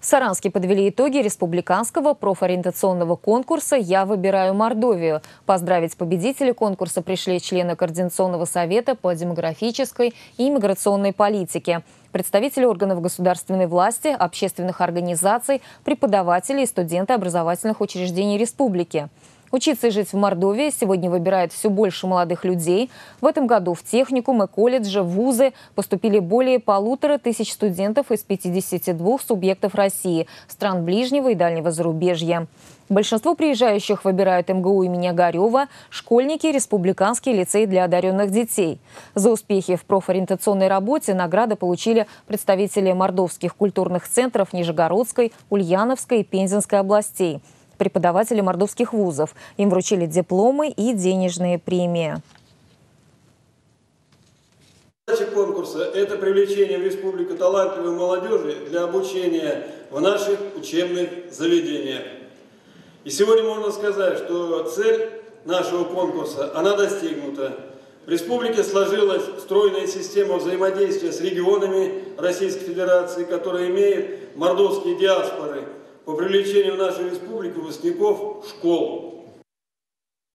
В Саранске подвели итоги республиканского профориентационного конкурса «Я выбираю Мордовию». Поздравить победителей конкурса пришли члены Координационного совета по демографической и миграционной политике, представители органов государственной власти, общественных организаций, преподаватели и студенты образовательных учреждений республики. Учиться и жить в Мордовии сегодня выбирает все больше молодых людей. В этом году в техникумы, колледжи, вузы поступили более полутора тысяч студентов из 52 субъектов России, стран ближнего и дальнего зарубежья. Большинство приезжающих выбирают МГУ имени Огарева, школьники – Республиканский лицей для одаренных детей. За успехи в профориентационной работе награды получили представители мордовских культурных центров Нижегородской, Ульяновской и Пензенской областей – преподаватели мордовских вузов. Им вручили дипломы и денежные премии. Задача конкурса – это привлечение в республику талантливой молодежи для обучения в наших учебных заведениях. И сегодня можно сказать, что цель нашего конкурса, она достигнута. В республике сложилась стройная система взаимодействия с регионами Российской Федерации, которая имеет мордовские диаспоры – по привлечению в нашу республику выпускников школ.